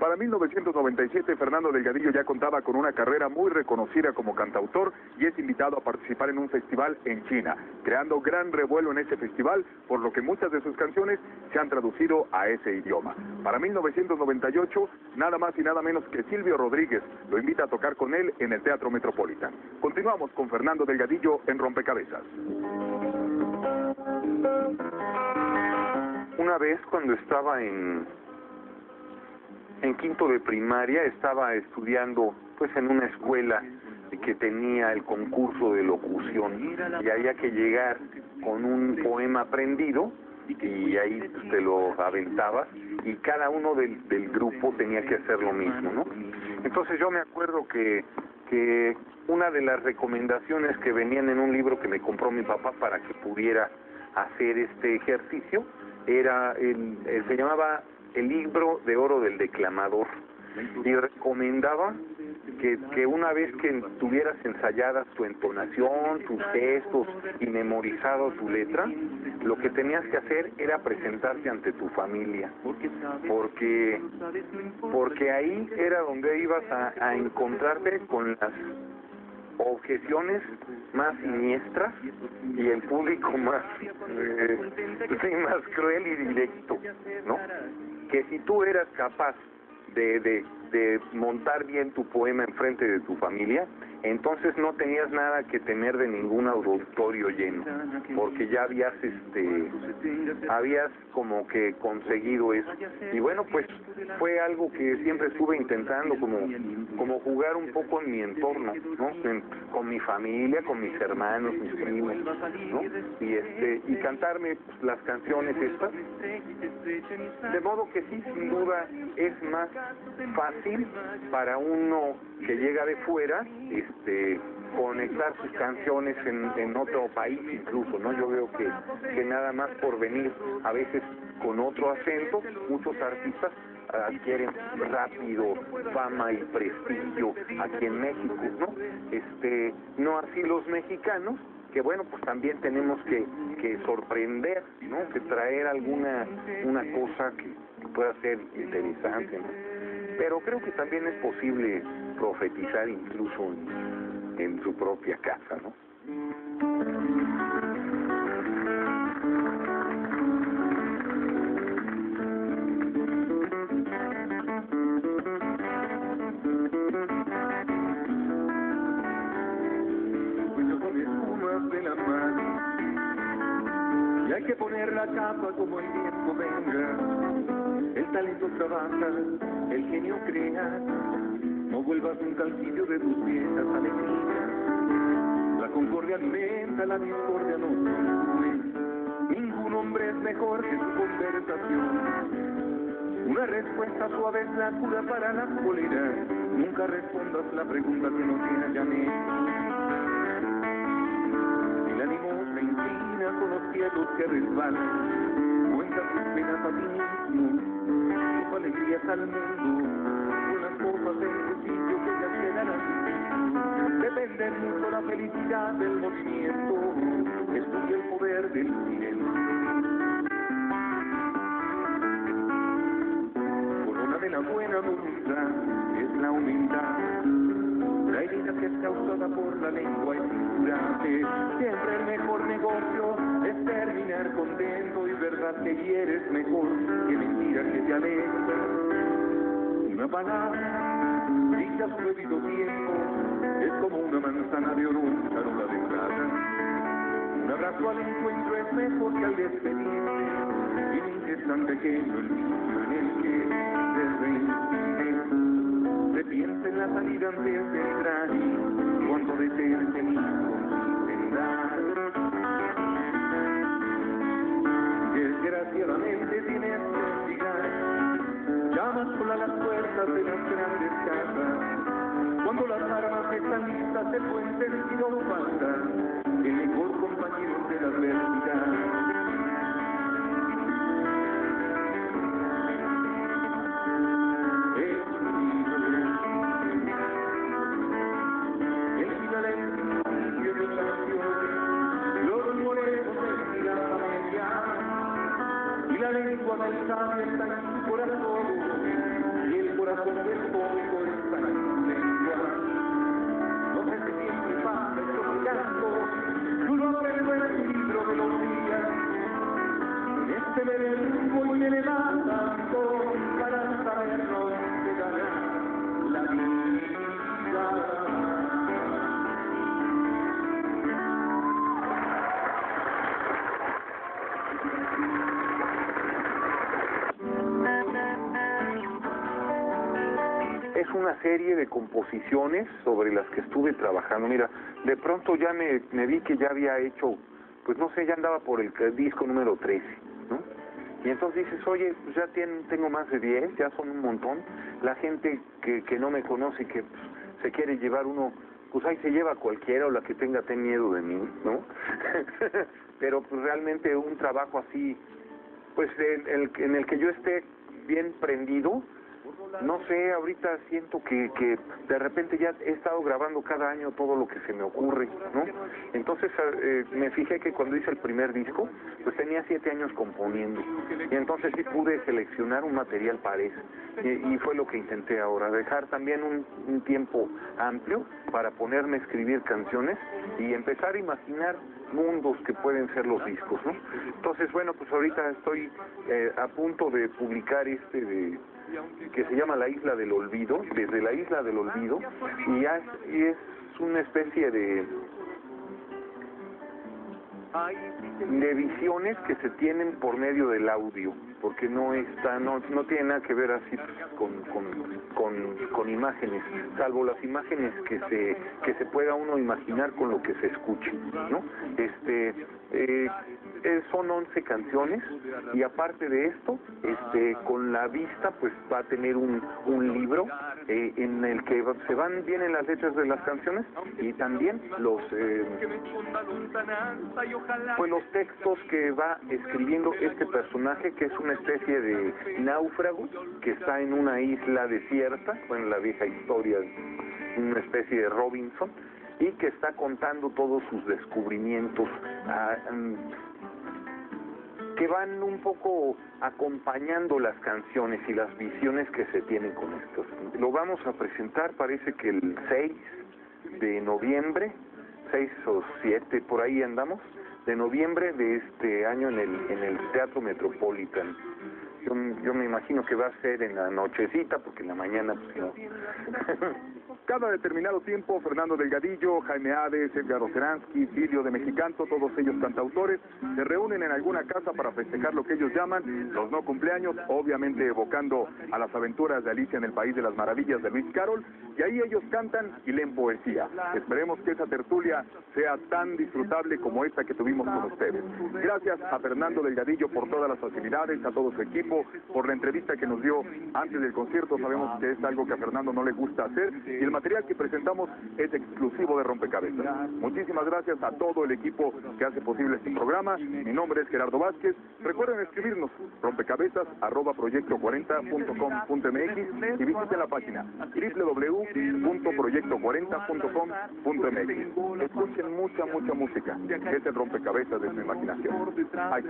Para 1997, Fernando Delgadillo ya contaba con una carrera muy reconocida como cantautor y es invitado a participar en un festival en China, creando gran revuelo en ese festival, por lo que muchas de sus canciones se han traducido a ese idioma. Para 1998, nada más y nada menos que Silvio Rodríguez lo invita a tocar con él en el Teatro Metropolitan. Continuamos con Fernando Delgadillo en Rompecabezas. Una vez cuando estaba en en quinto de primaria estaba estudiando pues en una escuela que tenía el concurso de locución y había que llegar con un poema aprendido y ahí te lo aventabas y cada uno del, del grupo tenía que hacer lo mismo, ¿no? Entonces yo me acuerdo que, que una de las recomendaciones que venían en un libro que me compró mi papá para que pudiera hacer este ejercicio era, el, se llamaba el libro de oro del declamador. Y recomendaba que, que una vez que tuvieras ensayada tu entonación, tus gestos y memorizado tu letra, lo que tenías que hacer era presentarte ante tu familia, porque porque ahí era donde ibas a encontrarte con las objeciones más siniestras y el público más eh, más cruel y directo, ¿no? Que si tú eras capaz de, de, de montar bien tu poema enfrente de tu familia, entonces no tenías nada que temer de ningún auditorio lleno, porque ya habías este habías como que conseguido eso. Y bueno, pues fue algo que siempre estuve intentando como como jugar un poco en mi entorno, ¿no? Con mi familia, con mis hermanos, mis primos, ¿no? Y este y cantarme pues, las canciones estas. De modo que sí, sin duda es más fácil para uno que llega de fuera, este conectar sus canciones en, otro país incluso, ¿no? Yo veo que, que nada más por venir a veces con otro acento, muchos artistas adquieren rápido fama y prestigio aquí en México, ¿no? Este, no así los mexicanos, que bueno, pues también tenemos que, que sorprender, ¿no? Que traer alguna una cosa que, que pueda ser interesante, ¿no? Pero creo que también es posible profetizar incluso en, en su propia casa, ¿no? Mar y hay que poner la capa como el viento venga. El talento trabaja, el genio crea. No vuelvas nunca al sitio de tus viejas alegrías. La concordia alimenta, la discordia no. Ningún hombre es mejor que su conversación. Una respuesta suave es la cura para la cólera. Nunca respondas la pregunta que no te hayan hecho. El ánimo se inclina con los cielos que resbalan. Cuenta tus penas a ti mismo, tus alegrías al mundo. Tu sitio que ya quedarán. Depende mucho la felicidad del movimiento. Estudia el poder del silencio. Corona de la buena voluntad es la humildad. La herida que es causada por la lengua es incurable. Siempre el mejor negocio es terminar contento y verdad que hieres mejor que mentira que te alegra. Una palabra, dicha su debido tiempo, es como una manzana de oro en charola de plata. Un abrazo al encuentro es mejor que al despedirse. Que es tan pequeño el sitio en el que se reincide. Se piensa en la salida antes de entrar y detente el Desgraciadamente sola las puertas de las grandes casas. Cuando las armas están listas, el buen sentido falta. El mejor compañero de la adversidad. Y la lengua mensaje está en su corazón y el corazón del cómico está en su lengua. No sé si siempre pasa esto llanto, yo lo aprendo en el libro de los días. Este verbo es una serie de composiciones sobre las que estuve trabajando. Mira, de pronto ya me, me vi que ya había hecho, pues no sé, ya andaba por el disco número 13, ¿no? Y entonces dices, oye, pues ya tien- tengo más de 10, ya son un montón. La gente que, que no me conoce y que pues, se quiere llevar uno, pues ahí se lleva cualquiera o la que tenga ten miedo de mí, ¿no? Pero pues realmente un trabajo así, pues en el, en el que yo esté bien prendido, no sé, ahorita siento que, que de repente ya he estado grabando cada año todo lo que se me ocurre, ¿no? Entonces eh, me fijé que cuando hice el primer disco, pues tenía siete años componiendo. Y entonces sí pude seleccionar un material para eso. Y, y fue lo que intenté ahora, dejar también un, un tiempo amplio para ponerme a escribir canciones y empezar a imaginar mundos que pueden ser los discos, ¿no? Entonces, bueno, pues ahorita estoy eh, a punto de publicar este de que se llama La Isla del Olvido, desde la Isla del Olvido, y, es, una especie de visiones que se tienen por medio del audio, porque no está, no, no tiene nada que ver así con, con, con, imágenes, salvo las imágenes que se, que se pueda uno imaginar con lo que se escuche, ¿no? Este, eh, son 11 canciones y aparte de esto, este, con la vista pues va a tener un, un libro eh, en el que se van vienen las letras de las canciones y también los eh, pues los textos que va escribiendo este personaje que es una especie de náufrago que está en una isla desierta, bueno la vieja historia, una especie de Robinson y que está contando todos sus descubrimientos ah, mm, que van un poco acompañando las canciones y las visiones que se tienen con estos. Lo vamos a presentar parece que el 6 de noviembre, 6 o 7, por ahí andamos, de noviembre de este año en el, en el Teatro Metropolitan. Yo, yo me imagino que va a ser en la nochecita, porque en la mañana pues no. Cada determinado tiempo, Fernando Delgadillo, Jaime Hades, Edgar Oceransky, Silvio de Mexicanto, todos ellos cantautores, se reúnen en alguna casa para festejar lo que ellos llaman los no cumpleaños, obviamente evocando a las aventuras de Alicia en el País de las Maravillas de Luis Carroll, y ahí ellos cantan y leen poesía. Esperemos que esa tertulia sea tan disfrutable como esta que tuvimos con ustedes. Gracias a Fernando Delgadillo por todas las facilidades, a todo su equipo, por la entrevista que nos dio antes del concierto. Sabemos que es algo que a Fernando no le gusta hacer y material que presentamos es exclusivo de Rompecabezas. Muchísimas gracias a todo el equipo que hace posible este programa. Mi nombre es Gerardo Vázquez. Recuerden escribirnos rompecabezas arroba proyecto40.com.mx y visiten la página www.proyecto40.com.mx. Escuchen mucha, mucha música. Es el rompecabezas de su imaginación. Ahí.